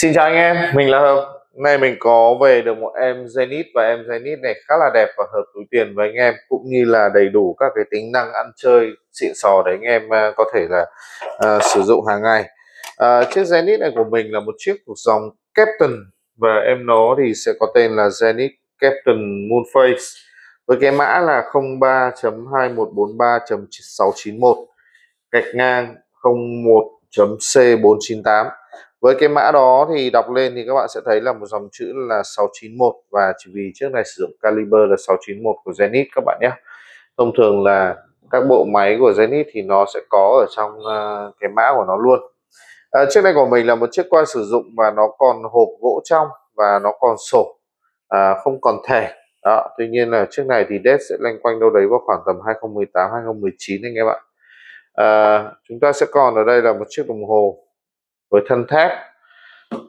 Xin chào anh em, mình là Hợp. Hôm nay mình có về được một em Zenith và em Zenith này khá là đẹp và hợp túi tiền với anh em cũng như là đầy đủ các cái tính năng ăn chơi xịn sò để anh em à, có thể là uh, sử dụng hàng ngày. Uh, chiếc Zenith này của mình là một chiếc thuộc dòng Captain và em nó thì sẽ có tên là Zenith Captain Moonface với cái mã là 03.2143.691 gạch ngang 01.C498 với cái mã đó thì đọc lên thì các bạn sẽ thấy là một dòng chữ là 691 và chỉ vì trước này sử dụng caliber là 691 của Zenith các bạn nhé. Thông thường là các bộ máy của Zenith thì nó sẽ có ở trong uh, cái mã của nó luôn. À, chiếc này của mình là một chiếc qua sử dụng và nó còn hộp gỗ trong và nó còn sổ à, không còn thẻ. Đó tuy nhiên là chiếc này thì đét sẽ lanh quanh đâu đấy vào khoảng tầm 2018 2019 anh em ạ. À, chúng ta sẽ còn ở đây là một chiếc đồng hồ với thân thép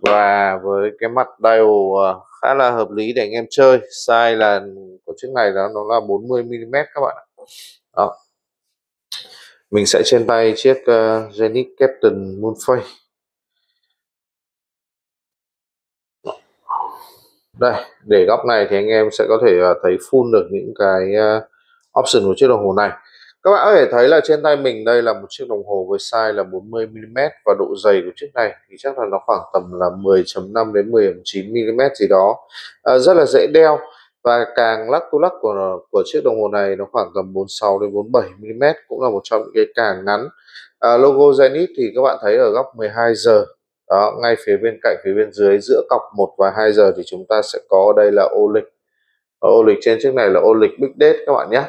và với cái mặt dial à, khá là hợp lý để anh em chơi. Size là của chiếc này đó nó là 40 mm các bạn ạ. Đó. mình sẽ trên tay chiếc uh, Zenith Captain Moonface đây để góc này thì anh em sẽ có thể uh, thấy full được những cái uh, option của chiếc đồng hồ này các bạn có thể thấy là trên tay mình đây là một chiếc đồng hồ với size là 40mm và độ dày của chiếc này thì chắc là nó khoảng tầm là 10.5 đến 10.9mm gì đó. À, rất là dễ đeo và càng lắc tu lắc của của chiếc đồng hồ này nó khoảng tầm 46 đến 47 mm cũng là một trong những cái càng ngắn. À, logo Zenith thì các bạn thấy ở góc 12 giờ. Đó ngay phía bên cạnh phía bên dưới giữa cọc 1 và 2 giờ thì chúng ta sẽ có đây là ô lịch ở ô lịch trên chiếc này là ô lịch Big Date các bạn nhé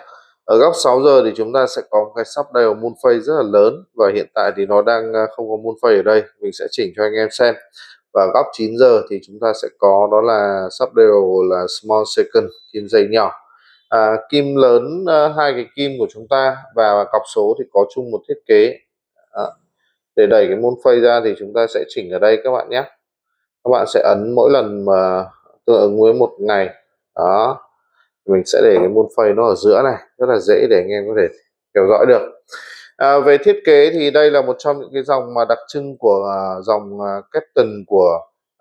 ở góc 6 giờ thì chúng ta sẽ có một cái sắp đây ở moon phase rất là lớn và hiện tại thì nó đang à, không có moon phase ở đây. Mình sẽ chỉnh cho anh em xem. Và góc 9 giờ thì chúng ta sẽ có đó là sắp đều là small second kim dây nhỏ. À, kim lớn à, hai cái kim của chúng ta và cọc số thì có chung một thiết kế. À, để đẩy cái môn phây ra thì chúng ta sẽ chỉnh ở đây các bạn nhé. Các bạn sẽ ấn mỗi lần mà tương ứng với một ngày. Đó mình sẽ để cái môn phay nó ở giữa này rất là dễ để anh em có thể theo dõi được. À, về thiết kế thì đây là một trong những cái dòng mà đặc trưng của uh, dòng uh, Captain của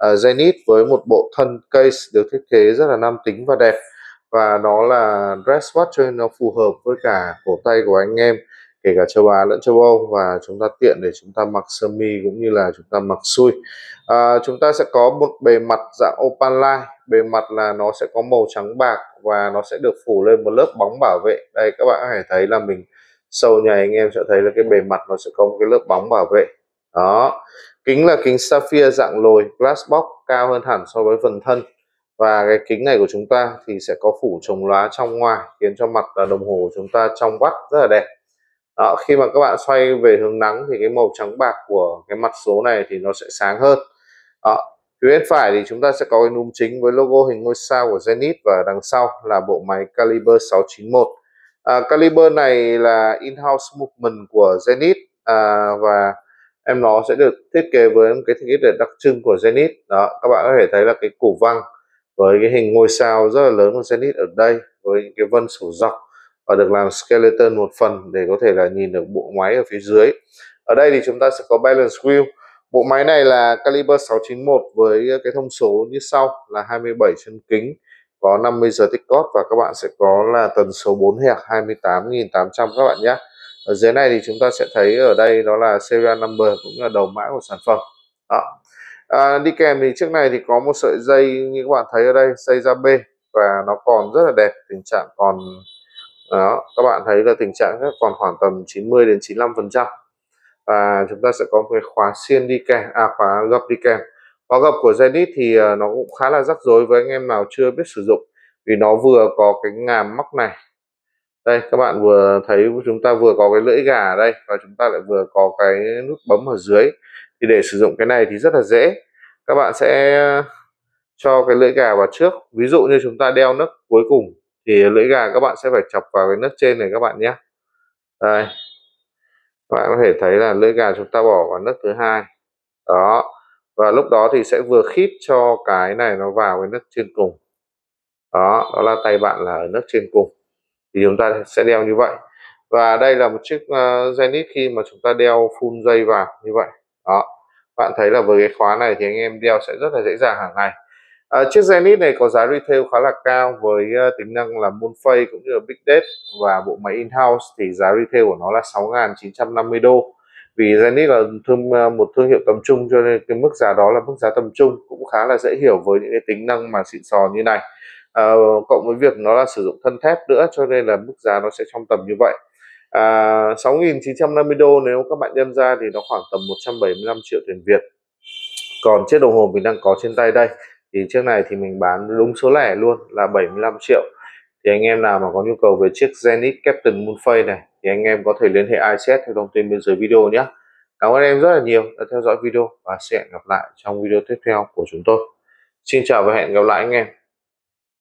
uh, Zenith với một bộ thân case được thiết kế rất là nam tính và đẹp. Và nó là dress watch cho nên nó phù hợp với cả cổ tay của anh em kể cả châu Á lẫn châu Âu và chúng ta tiện để chúng ta mặc sơ mi cũng như là chúng ta mặc xuôi à, chúng ta sẽ có một bề mặt dạng opaline bề mặt là nó sẽ có màu trắng bạc và nó sẽ được phủ lên một lớp bóng bảo vệ. Đây các bạn có thể thấy là mình sâu nhà anh em sẽ thấy là cái bề mặt nó sẽ có một cái lớp bóng bảo vệ. Đó. Kính là kính sapphire dạng lồi glass box cao hơn hẳn so với phần thân. Và cái kính này của chúng ta thì sẽ có phủ chống lóa trong ngoài khiến cho mặt đồng hồ của chúng ta trong vắt rất là đẹp đó, khi mà các bạn xoay về hướng nắng thì cái màu trắng bạc của cái mặt số này thì nó sẽ sáng hơn. Đó. phía bên phải thì chúng ta sẽ có cái núm chính với logo hình ngôi sao của Zenith và đằng sau là bộ máy caliber 691 à, ờ, caliber này là in-house movement của Zenith à, và em nó sẽ được thiết kế với một cái thiết kế đặc trưng của Zenith. Đó các bạn có thể thấy là cái củ văng với cái hình ngôi sao rất là lớn của Zenith ở đây với những cái vân sổ dọc và được làm skeleton một phần để có thể là nhìn được bộ máy ở phía dưới. Ở đây thì chúng ta sẽ có balance wheel. Bộ máy này là caliber 691 với cái thông số như sau là 27 chân kính có 50 giờ tích cót và các bạn sẽ có là tần số 4 hẹp 28.800 các bạn nhé. Ở dưới này thì chúng ta sẽ thấy ở đây đó là serial number cũng là đầu mã của sản phẩm. Đó. À, đi kèm thì trước này thì có một sợi dây như các bạn thấy ở đây dây da B và nó còn rất là đẹp tình trạng còn đó, các bạn thấy là tình trạng còn khoảng tầm 90 đến 95 phần trăm. Và chúng ta sẽ có một cái khóa xiên đi kèm à khóa gập đi kèm khóa gập của Zenith thì ờ, nó cũng khá là rắc rối với anh em nào chưa biết sử dụng, vì nó vừa có cái ngàm móc này. Đây, các bạn vừa thấy chúng ta vừa có cái lưỡi gà ở đây và chúng ta lại vừa có cái nút bấm ở dưới. Thì để sử dụng cái này thì rất là dễ. Các bạn sẽ cho cái lưỡi gà vào trước. Ví dụ như chúng ta đeo nấc cuối cùng thì lưỡi gà các bạn sẽ phải chọc vào cái nấc trên này các bạn nhé. Đây. Các bạn có thể thấy là lưỡi gà chúng ta bỏ vào nấc thứ hai. Đó. Và lúc đó thì sẽ vừa khít cho cái này nó vào cái nấc trên cùng. Đó đó là tay bạn là ở nấc trên cùng. Thì chúng ta sẽ đeo như vậy. Và đây là một chiếc uh, Zenith khi mà chúng ta đeo full dây vào như vậy. Đó. Bạn thấy là với cái khóa này thì anh em đeo sẽ rất là dễ dàng hàng ngày à, chiếc Zenith này có giá retail khá là cao với uh, tính năng là Moonphase cũng như là Big Date và bộ máy in-house thì giá retail của nó là 6.950 đô. Vì Zenith là thương uh, một thương hiệu tầm trung cho nên cái mức giá đó là mức giá tầm trung cũng khá là dễ hiểu với những cái tính năng mà xịn sò như này. À, cộng với việc nó là sử dụng thân thép nữa cho nên là mức giá nó sẽ trong tầm như vậy. À, 6.950 đô nếu các bạn nhân ra thì nó khoảng tầm 175 triệu tiền Việt. Còn chiếc đồng hồ mình đang có trên tay đây thì chiếc này thì mình bán đúng số lẻ luôn, là 75 triệu. Thì anh em nào mà có nhu cầu về chiếc Zenith Captain Moonface này, thì anh em có thể liên hệ iSet theo thông tin bên dưới video nhé. Cảm ơn em rất là nhiều đã theo dõi video và sẽ hẹn gặp lại trong video tiếp theo của chúng tôi. Xin chào và hẹn gặp lại anh em.